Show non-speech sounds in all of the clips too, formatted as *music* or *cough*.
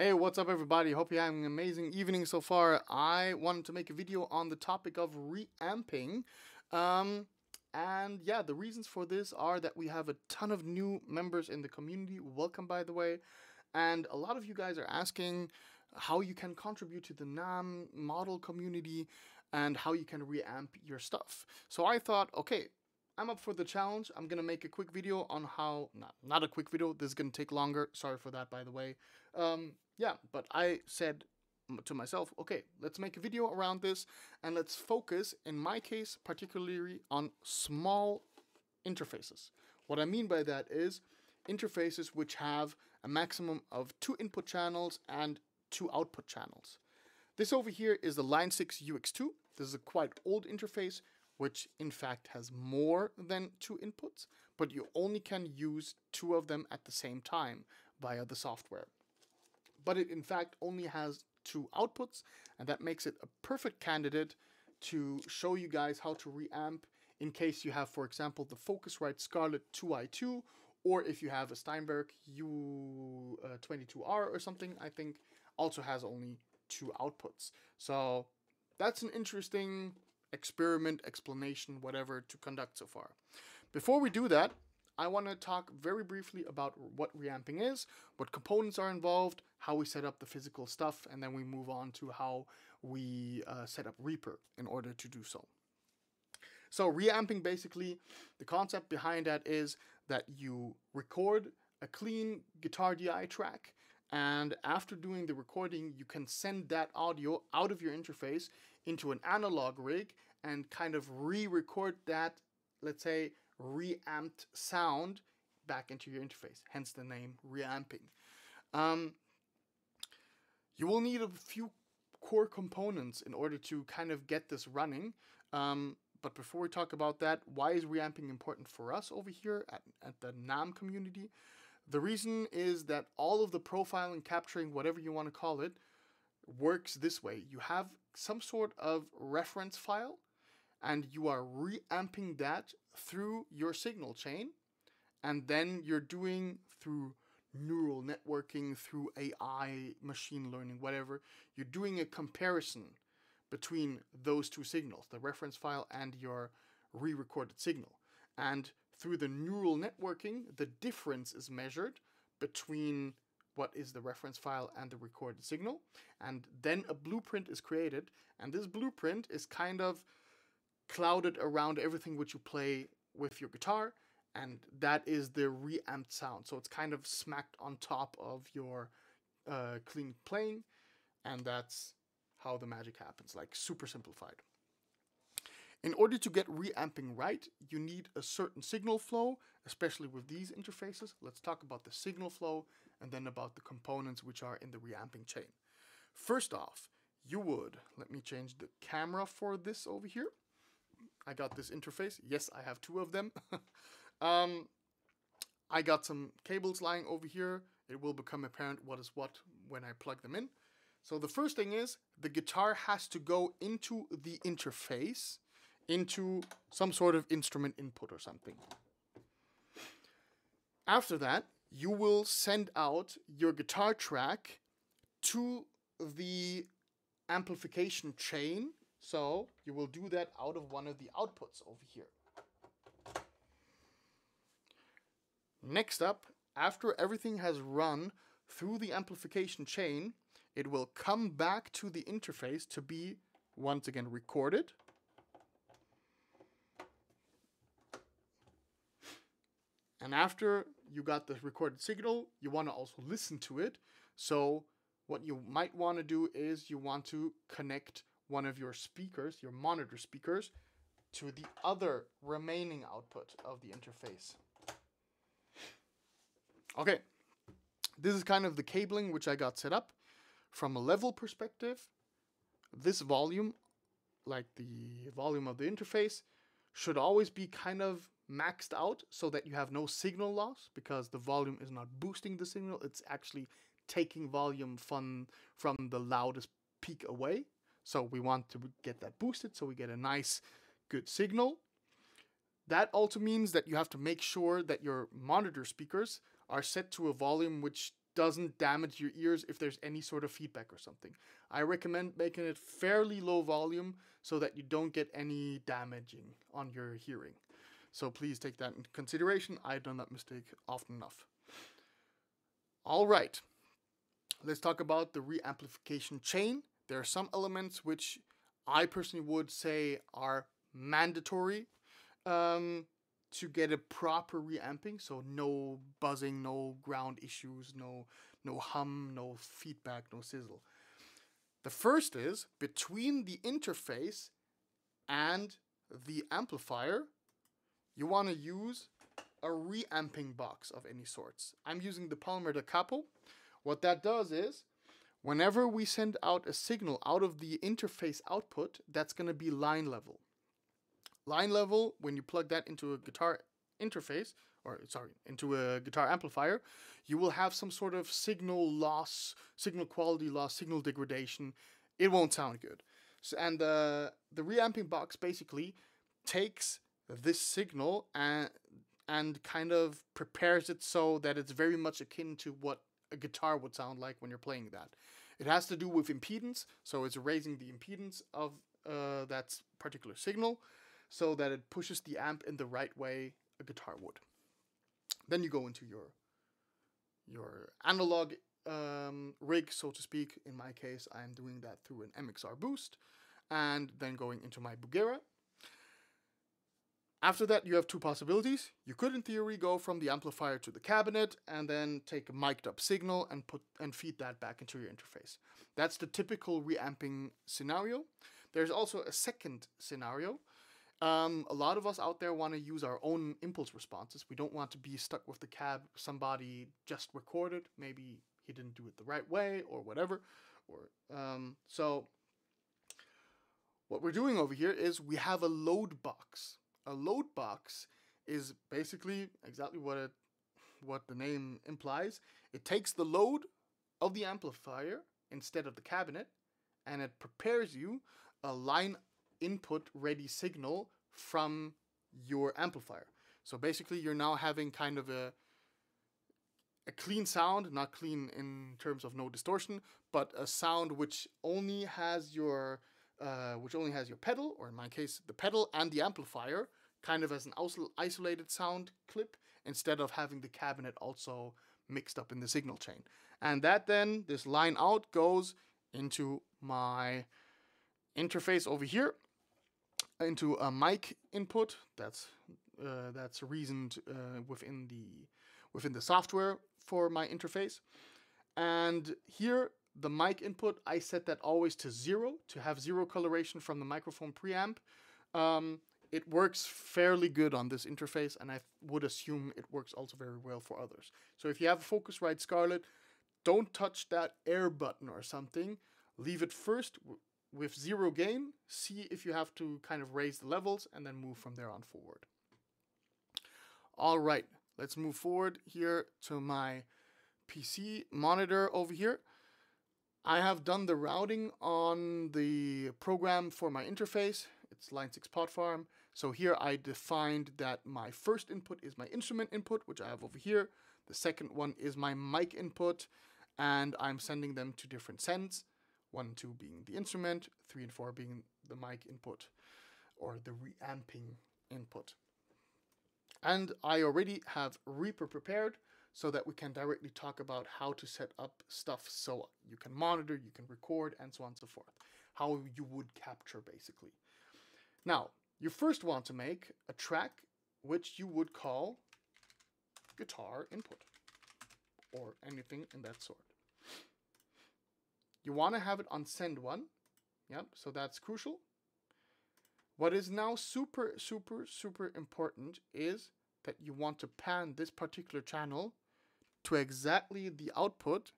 Hey, what's up everybody? Hope you're having an amazing evening so far. I wanted to make a video on the topic of reamping. Um, and yeah, the reasons for this are that we have a ton of new members in the community. Welcome, by the way. And a lot of you guys are asking how you can contribute to the NAM model community and how you can reamp your stuff. So I thought, okay, I'm up for the challenge. I'm gonna make a quick video on how, not, not a quick video, this is gonna take longer. Sorry for that, by the way. Um, yeah, but I said to myself, okay, let's make a video around this and let's focus, in my case, particularly on small interfaces. What I mean by that is interfaces which have a maximum of two input channels and two output channels. This over here is the Line 6 UX2. This is a quite old interface which in fact has more than two inputs, but you only can use two of them at the same time via the software. But it in fact only has two outputs, and that makes it a perfect candidate to show you guys how to reamp in case you have, for example, the Focusrite Scarlett 2i2, or if you have a Steinberg U22R uh, or something, I think also has only two outputs. So that's an interesting experiment, explanation, whatever to conduct so far. Before we do that, I want to talk very briefly about what reamping is, what components are involved, how we set up the physical stuff, and then we move on to how we uh, set up Reaper in order to do so. So reamping basically, the concept behind that is that you record a clean guitar DI track and after doing the recording, you can send that audio out of your interface into an analog rig and kind of re-record that, let's say, reamped sound back into your interface, hence the name reamping. Um, you will need a few core components in order to kind of get this running. Um, but before we talk about that, why is reamping important for us over here at, at the NAM community? The reason is that all of the profiling, capturing, whatever you want to call it, works this way. You have some sort of reference file and you are reamping that through your signal chain and then you're doing through neural networking, through AI, machine learning, whatever, you're doing a comparison between those two signals, the reference file and your re-recorded signal. And through the neural networking, the difference is measured between what is the reference file and the recorded signal. And then a blueprint is created. And this blueprint is kind of clouded around everything which you play with your guitar. And that is the reamped sound. So it's kind of smacked on top of your uh, clean playing. And that's how the magic happens, like super simplified. In order to get reamping right, you need a certain signal flow, especially with these interfaces. Let's talk about the signal flow and then about the components which are in the reamping chain. First off, you would, let me change the camera for this over here. I got this interface. Yes, I have two of them. *laughs* um, I got some cables lying over here. It will become apparent what is what when I plug them in. So the first thing is the guitar has to go into the interface into some sort of instrument input or something. After that, you will send out your guitar track to the amplification chain. So you will do that out of one of the outputs over here. Next up, after everything has run through the amplification chain, it will come back to the interface to be once again recorded And after you got the recorded signal, you want to also listen to it. So what you might want to do is you want to connect one of your speakers, your monitor speakers, to the other remaining output of the interface. Okay, this is kind of the cabling which I got set up. From a level perspective, this volume, like the volume of the interface, should always be kind of maxed out so that you have no signal loss because the volume is not boosting the signal, it's actually taking volume from, from the loudest peak away. So we want to get that boosted so we get a nice, good signal. That also means that you have to make sure that your monitor speakers are set to a volume which doesn't damage your ears if there's any sort of feedback or something. I recommend making it fairly low volume so that you don't get any damaging on your hearing. So please take that into consideration. I've done that mistake often enough. All right, let's talk about the reamplification chain. There are some elements which I personally would say are mandatory um, to get a proper reamping. So no buzzing, no ground issues, no no hum, no feedback, no sizzle. The first is between the interface and the amplifier, you want to use a reamping box of any sorts. I'm using the Palmer da. What that does is, whenever we send out a signal out of the interface output, that's going to be line level. Line level, when you plug that into a guitar interface, or sorry, into a guitar amplifier, you will have some sort of signal loss, signal quality loss, signal degradation. It won't sound good. So, and the the reamping box basically takes this signal and and kind of prepares it so that it's very much akin to what a guitar would sound like when you're playing that. It has to do with impedance, so it's raising the impedance of uh, that particular signal so that it pushes the amp in the right way a guitar would. Then you go into your your analog um, rig, so to speak. In my case, I'm doing that through an MXR boost, and then going into my Bugera. After that, you have two possibilities. You could, in theory, go from the amplifier to the cabinet and then take a mic'd up signal and put and feed that back into your interface. That's the typical reamping scenario. There's also a second scenario um, a lot of us out there want to use our own impulse responses. We don't want to be stuck with the cab somebody just recorded. Maybe he didn't do it the right way or whatever. Or um, so what we're doing over here is we have a load box. A load box is basically exactly what it what the name implies. It takes the load of the amplifier instead of the cabinet and it prepares you a line input ready signal from your amplifier. So basically you're now having kind of a a clean sound, not clean in terms of no distortion, but a sound which only has your uh, which only has your pedal, or in my case, the pedal and the amplifier, kind of as an isolated sound clip, instead of having the cabinet also mixed up in the signal chain. And that then, this line out goes into my interface over here, into a mic input that's uh, that's reasoned uh, within the within the software for my interface and here the mic input I set that always to zero to have zero coloration from the microphone preamp um, it works fairly good on this interface and I would assume it works also very well for others so if you have a Focusrite Scarlett don't touch that air button or something leave it first with zero gain, see if you have to kind of raise the levels and then move from there on forward. All right, let's move forward here to my PC monitor over here. I have done the routing on the program for my interface. It's Line 6 Pod Farm. So here I defined that my first input is my instrument input, which I have over here. The second one is my mic input, and I'm sending them to different sends. 1 and 2 being the instrument, 3 and 4 being the mic input or the reamping input. And I already have Reaper prepared so that we can directly talk about how to set up stuff so you can monitor, you can record, and so on and so forth. How you would capture basically. Now, you first want to make a track which you would call guitar input or anything in that sort. You want to have it on send one. Yep, so that's crucial. What is now super, super, super important is that you want to pan this particular channel to exactly the output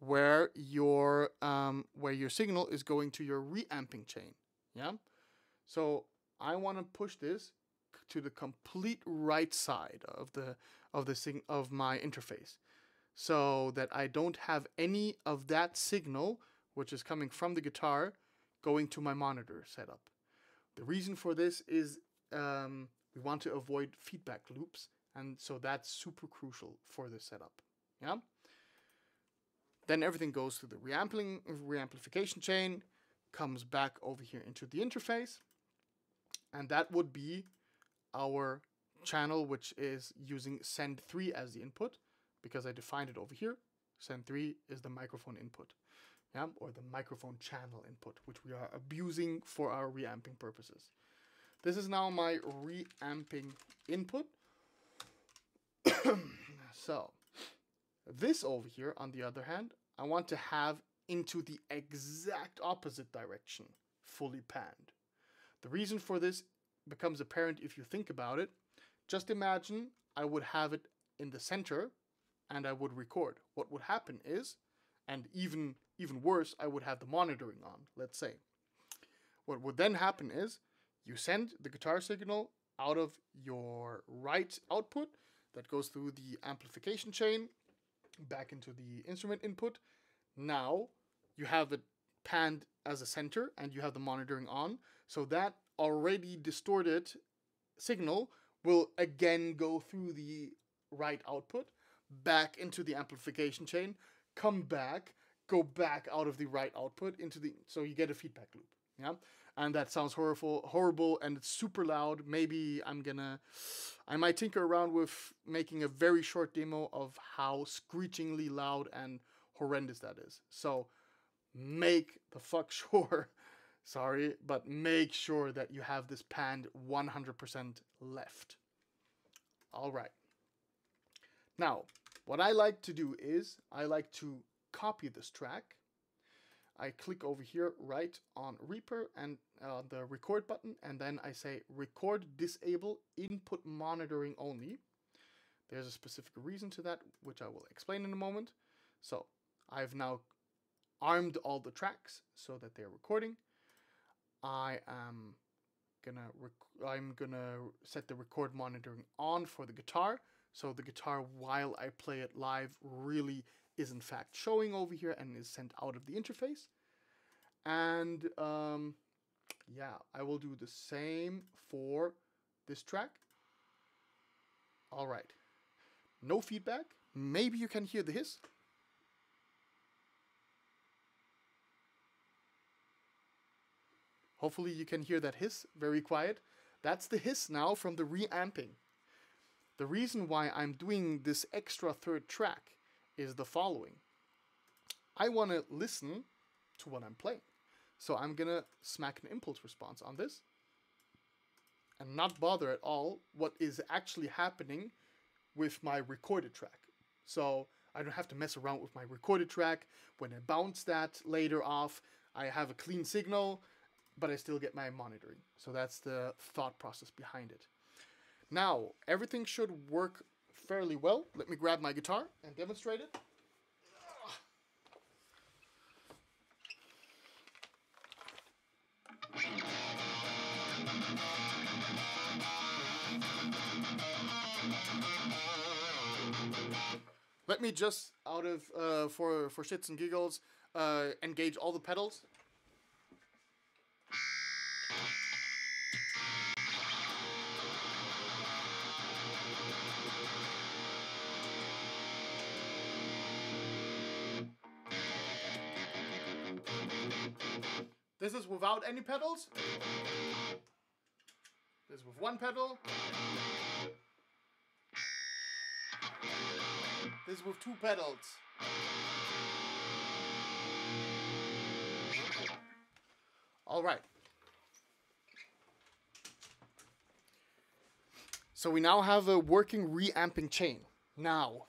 where your um, where your signal is going to your reamping chain. Yeah, so I want to push this to the complete right side of the of the sig- of my interface so that I don't have any of that signal, which is coming from the guitar, going to my monitor setup. The reason for this is um, we want to avoid feedback loops, and so that's super crucial for this setup. Yeah. Then everything goes through the reampling, reamplification chain, comes back over here into the interface, and that would be our channel, which is using send 3 as the input, because I defined it over here. Send 3 is the microphone input, yeah, or the microphone channel input, which we are abusing for our reamping purposes. This is now my reamping input. *coughs* so, this over here, on the other hand, I want to have into the exact opposite direction, fully panned. The reason for this becomes apparent if you think about it. Just imagine I would have it in the center and I would record. What would happen is, and even even worse, I would have the monitoring on, let's say. What would then happen is you send the guitar signal out of your right output that goes through the amplification chain back into the instrument input. Now you have it panned as a center and you have the monitoring on. So that already distorted signal will again go through the right output back into the amplification chain, come back, go back out of the right output into the so you get a feedback loop. Yeah. And that sounds horrible horrible and it's super loud. Maybe I'm gonna I might tinker around with making a very short demo of how screechingly loud and horrendous that is. So make the fuck *laughs* sure sorry, but make sure that you have this panned 100% left. All right. Now, what I like to do is I like to copy this track. I click over here right on Reaper and uh, the record button and then I say record disable input monitoring only. There's a specific reason to that which I will explain in a moment. So I've now armed all the tracks so that they're recording. I am gonna I'm gonna set the record monitoring on for the guitar so the guitar while I play it live really is in fact showing over here and is sent out of the interface. And um, yeah I will do the same for this track. All right. No feedback. Maybe you can hear the hiss Hopefully you can hear that hiss very quiet. That's the hiss now from the reamping. The reason why I'm doing this extra third track is the following. I want to listen to what I'm playing. So I'm going to smack an impulse response on this and not bother at all what is actually happening with my recorded track. So I don't have to mess around with my recorded track. When I bounce that later off, I have a clean signal but I still get my monitoring. So that's the thought process behind it. Now, everything should work fairly well. Let me grab my guitar and demonstrate it. Let me just, out of, uh, for, for shits and giggles, uh, engage all the pedals This is without any pedals. This is with one pedal. This is with two pedals. All right. So we now have a working reamping chain. Now,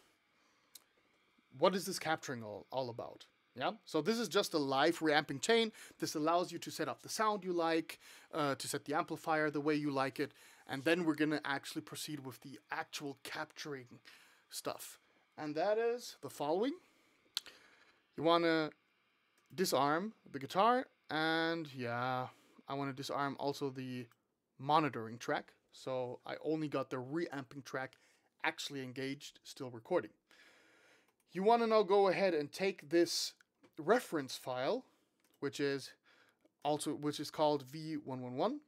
what is this capturing all, all about? Yeah, so this is just a live reamping chain. This allows you to set up the sound you like, uh, to set the amplifier the way you like it, and then we're gonna actually proceed with the actual capturing stuff. And that is the following. You wanna disarm the guitar, and yeah, I wanna disarm also the monitoring track. So I only got the reamping track actually engaged, still recording. You want to now go ahead and take this reference file, which is also which is called V111.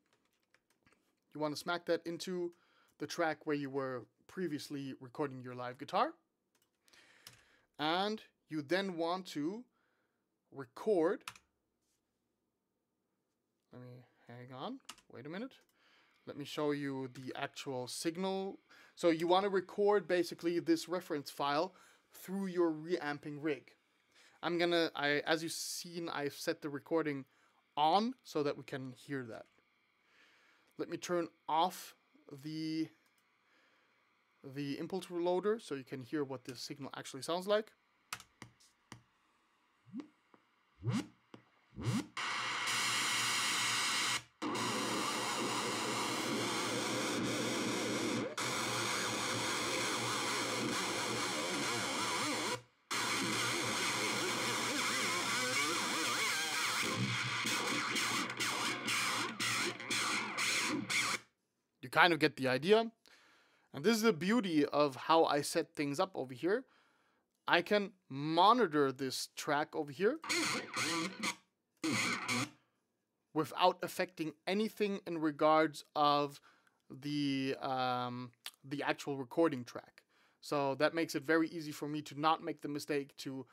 You want to smack that into the track where you were previously recording your live guitar. And you then want to record. Let me hang on. Wait a minute. Let me show you the actual signal. So you want to record basically this reference file through your reamping rig. I'm gonna, I as you've seen, I've set the recording on so that we can hear that. Let me turn off the the impulse loader so you can hear what the signal actually sounds like. You kind of get the idea. And this is the beauty of how I set things up over here. I can monitor this track over here without affecting anything in regards of the um, the actual recording track. So that makes it very easy for me to not make the mistake to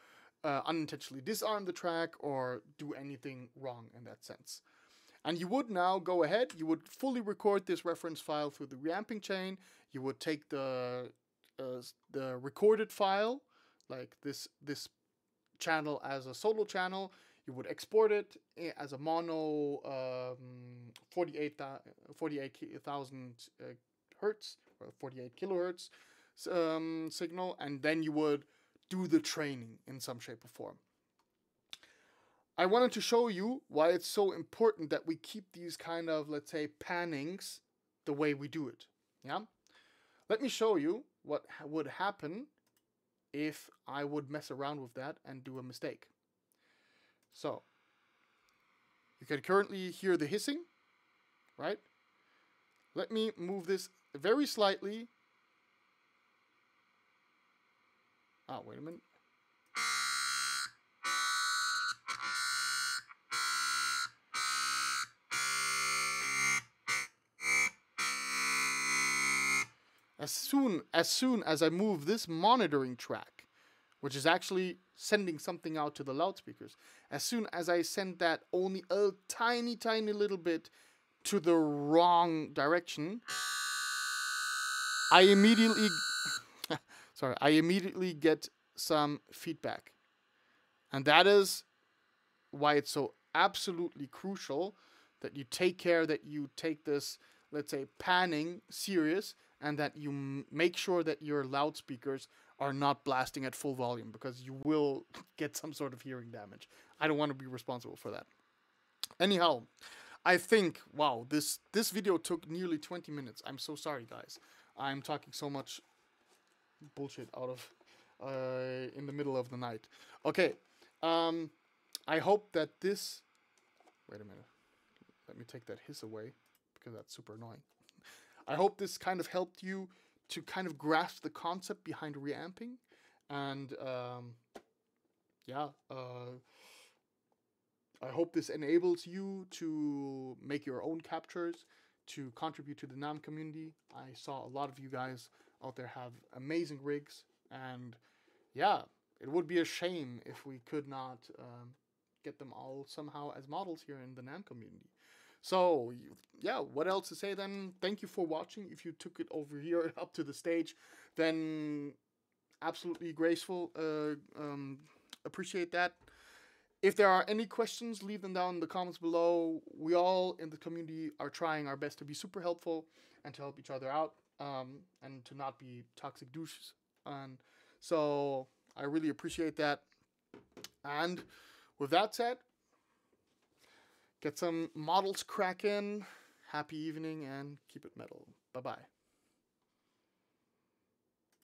uh, unintentionally disarm the track or do anything wrong in that sense. And you would now go ahead, you would fully record this reference file through the reamping chain. You would take the uh, the recorded file, like this this channel as a solo channel. You would export it as a mono um, 48,000 48, uh, hertz or 48 kilohertz um, signal, and then you would do the training in some shape or form. I wanted to show you why it's so important that we keep these kind of, let's say, pannings the way we do it. Yeah? Let me show you what would happen if I would mess around with that and do a mistake. So, you can currently hear the hissing, right? Let me move this very slightly. Oh, wait a minute. as soon as soon as I move this monitoring track, which is actually sending something out to the loudspeakers, as soon as I send that only a tiny, tiny little bit to the wrong direction, I immediately sorry, I immediately get some feedback. And that is why it's so absolutely crucial that you take care that you take this, let's say, panning serious and that you make sure that your loudspeakers are not blasting at full volume because you will *laughs* get some sort of hearing damage. I don't want to be responsible for that. Anyhow, I think wow, this this video took nearly 20 minutes. I'm so sorry guys. I'm talking so much bullshit out of uh, in the middle of the night. Okay. Um I hope that this Wait a minute. Let me take that hiss away because that's super annoying. I hope this kind of helped you to kind of grasp the concept behind reamping. And um, yeah, uh, I hope this enables you to make your own captures, to contribute to the NAM community. I saw a lot of you guys out there have amazing rigs, and yeah, it would be a shame if we could not um, get them all somehow as models here in the NAM community. So, yeah, what else to say then? Thank you for watching. If you took it over here *laughs* up to the stage, then absolutely graceful. Uh, um, appreciate that. If there are any questions, leave them down in the comments below. We all in the community are trying our best to be super helpful and to help each other out um, and to not be toxic douches. And so I really appreciate that. And with that said, get some models cracking. Happy evening and keep it metal. Bye bye.